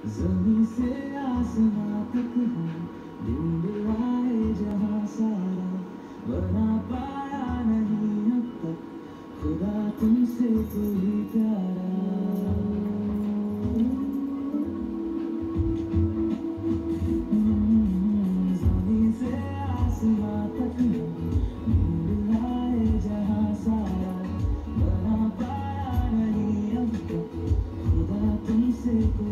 जमी से आसमां तक हम ढूंढ आए जहाँ सारा बना पाया नहीं अब तक खुदा तुमसे कोई प्यारा हम्म, से आसमां तक हम जहाँ सारा बना पाया नहीं अब तक खुदा तुमसे कोई